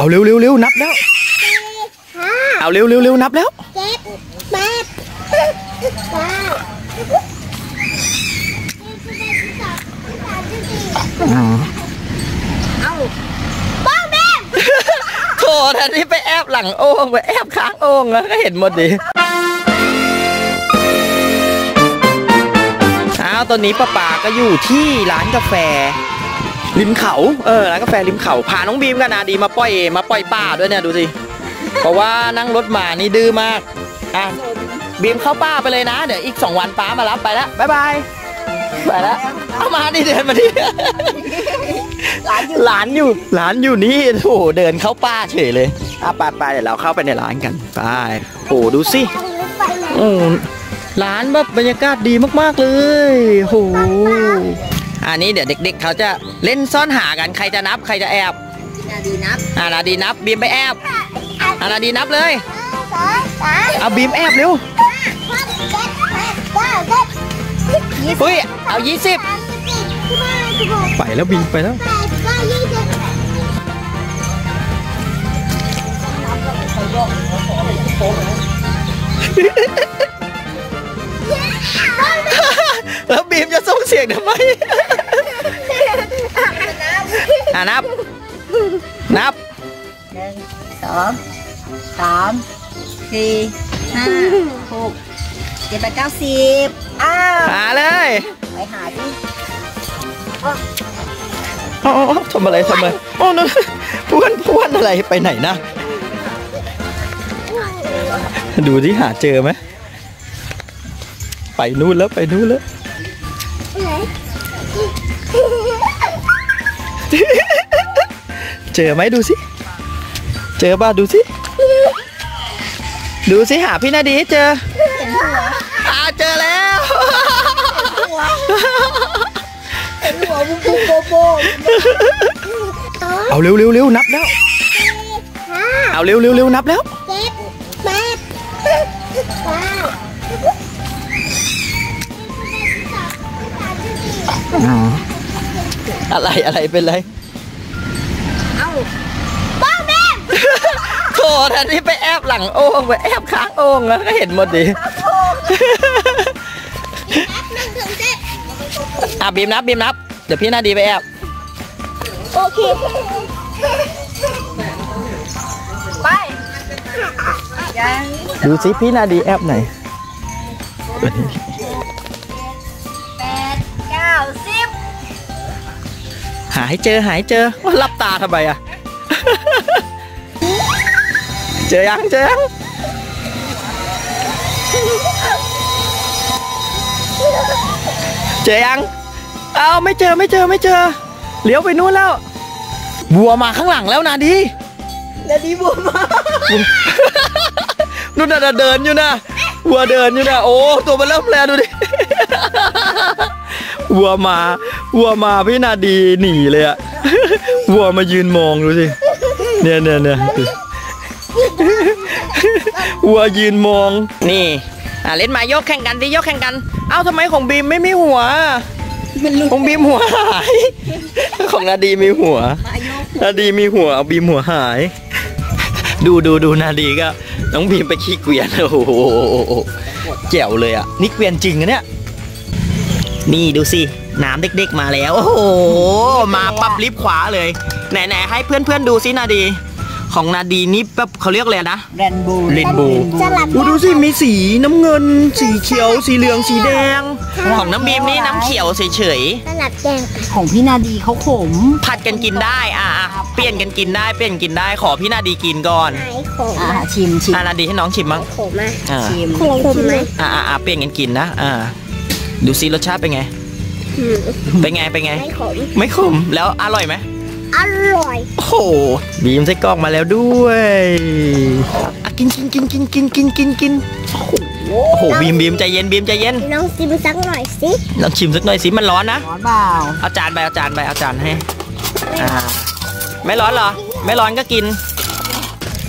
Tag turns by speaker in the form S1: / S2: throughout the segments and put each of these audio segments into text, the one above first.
S1: เอาเร็วเร็วเร็วนับแล้ว
S2: ห้า
S1: เอาเร็วเร็วเร็วนับแล้ว
S2: เจ็ดแปดเก้าบ้องแม่
S1: โถแทนที่ไปแอบหลังโอ่งไปแอบข้างโอ่งอะก็เห็นหมดดิอ้าวตอนนี้ป้าป๋าก็อยู่ที่ร้านกาแฟ ริมเขาเออร้านกาแฟริมเขาพาน้องบีมกันนาดีมาปล่อยมาปล่อยป่าด้วยเนี่ยดูสิเพราะว่านั่งรถมานี่ดื้อมากอะบีมเข้าป่าไปเลยนะ เดี๋ยวอีกสองวันป้ามารับไปแล้วบ๊ายบายไปแล้วเอามาดิเดินมาดิหลานอยู่หลานอยู่นี่โอ้โหเดินเข้าป่าเฉยเลยอะไปไปเดี๋ยวเราเข้าไปในร้านกันไปโอ้โหดูสิโอ้ร้านแบบบรรยากาศดีมากๆเลยโอ้โห อันนี้เดี๋ยวเด็ก ๆ เขาจะเล่นซ่อนหากันใครจะนับใครจะแอบ
S2: นาดีนับ
S1: อ่านาดีนับบีมไปแอบอ่านาดีนับเลย
S2: สองสาม
S1: เอาบีมแอบเร็ว
S2: ห้าหกเจ็ดแปดเก้าสิบยี่สิบ
S1: เฮ้ยเอายี่สิบ
S2: สามสิบสี่สิบห้าสิบหก
S1: ไปแล้วบีมไปแล้ว
S2: แปดเก้ายี่สิบ
S1: แล้วบีม จะส่งเสียงทำไมอ่านับ นับ
S3: หนึ่งสองสามสี่ห้าหกเจ็ดแปดเก้าสิบอ้าว
S1: หาเลย
S3: ไปหาที่
S1: อ๋อทำอะไรทำอะไรโอ้นั่นพวนพวนอะไรไปไหนนะ ดูที่หาเจอไหมไปนู่นแล้วไปนู่นแล้ว เจอไหมดูสิ เจอป่ะดูสิ ดูสิหาพี่นาดีให้เจออ่าเจอแล้ว
S3: หัวบุ้งบุ้งโบโบ
S1: เอาเร็วเร็วเร็วนับแล้ว
S2: ห้า
S1: เอาเร็วเร็วเร็วนับแล้ว
S2: เจ็ดแปดเก้า
S1: อะไรอะไรเป็นไร
S2: บ้องแม่
S1: โถแทนที่ไปแอบหลังโอ่งไปแอบข้างโอ่งอะก็เห็นหมดดิ
S2: หนึ่งถึงเจ็ด
S1: อะบีมนับบีมนับ เดี๋ยวพี่นาดีไปแอบ
S2: โอเค
S3: ไปยัง
S1: ดูสิพี่นาดีแอบไหนาให้เจอหาให้เจอว่ารับตาทำไมอะเจอยังเจอยังเจอยังเอาไม่เจอไม่เจอไม่เจอเลี้ยวไปนู่นแล้ว บัวมาข้างหลังแล้วนาดี
S3: แล้วดีบัวมา
S1: นู่นน่ะเดินอยู่นะวัวเดินอยู่นะโอ้ตัวมันเริ่มแล้วดูดิวัวมา วัวมาพี่นาดีหนีเลยอะวัวมายืนมองดูสิ เนี่ยเนี่ยเนี่ยวัวยืนมอง นี่อะเล่นมายกแข่งกันดิยกแข่งกัน เอ้าทำไมของบีมไม่มีหัว ของบีมหัวหาย ของนาดีมีหัว นาดีมีหัวเอาบีมหัวหาย ดูดูดูนาดีก็ น้องบีมไปขี้เกวียนโอ้โหแจ๋วเลยอะ นี่เกวียนจริงอะเนี่ย นี่ดูสิ น้ำเด็กๆมาแล้ว โอ้โห มาปับลิฟต์ขวาเลย ไหนๆให้เพื่อนๆดูสินาดี ของนาดีนี่แบบเขาเรียกอะไรนะ
S3: แรนบู
S1: เรนโบว์
S2: สลับ
S1: อู้ดูสิมีสีน้ำเงิน สีเขียว สีเหลือง สีแดง ของน้ำบีมนี่น้ำเขียวเฉยๆ
S2: สลับแดง
S3: ของพี่นาดีเขาขม
S1: ผัดกันกินได้อะอะเปลี่ยนกันกินได้ เปลี่ยนกินได้ ขอพี่นาดีกินก่อน
S2: ไหนโขม
S3: อ่าชิมชิม
S1: อะนาดีให้น้องชิมมั้ง
S2: โขมอะ
S1: อ่า
S3: ชิม
S2: โขมไหม
S1: อะอะอะเปลี่ยนกันกินนะอ่าดูซิรสชาติเป็นไง
S2: อืม
S1: เป็นไงเป็นไง
S2: ไม่ขม
S1: ไม่ขม แล้วอร่อยไหม
S2: อร่อย
S1: โอ้โห บีมใส่กล้องมาแล้วด้วยอะกินกินกินกินกินกินกินกินโอ้โหโอ้โหบีมบีมใจเย็นบีมใจเย็น
S2: น้องซิมสักหน่อยสิ
S1: ลองชิมสักหน่อยสิ มันร้อนนะ
S3: ร้อนเปล่า
S1: เอาจานไปเอาจานไปเอาจานให้ อ่า ไม่ร้อนเหรอ ไม่ร้อนก็กิน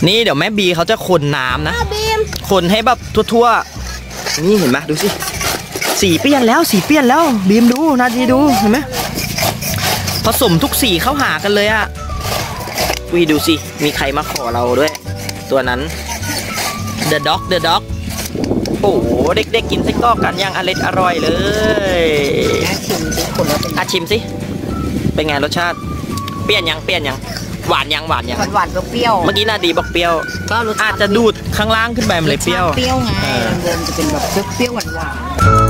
S1: นี่เดี๋ยวแม่บีเขาจะคนน้ำนะ
S2: อ้าวบีม
S1: คนให้แบบทั่วๆ นี่เห็นไหมดูสิ สีเปลี่ยนแล้วสีเปลี่ยนแล้วบีมดูนาทีดูเห็นไหมผสมทุกสีเข้าหากันเลยอะวีดูสิมีใครมาขอเราด้วย ตัวนั้น The Dog The Dog โอ้โหเด็กๆกินไส้กรอกกันอย่างอร่อยอร่อยเลย
S3: แม่ชิมทุกคนว่าเป็น
S1: อาชิมสิเป็นไงรสชาติ เปลี่ยนยังเปลี่ยนยังหวานยังหวานยัง
S3: หวานหวานๆเปรี้ยวๆ
S1: เมื่อกี้นาดีบอกเปรี้ยว
S3: ก็รสชา
S1: อาจ
S3: ติ
S1: จะดูดข้างล่างขึ้นไปมันเลยเปรี้ยว
S3: เปรี้ยวไง
S1: เออ
S3: เดิมๆจะเป็นแบบเปรี้ยวๆหวานๆ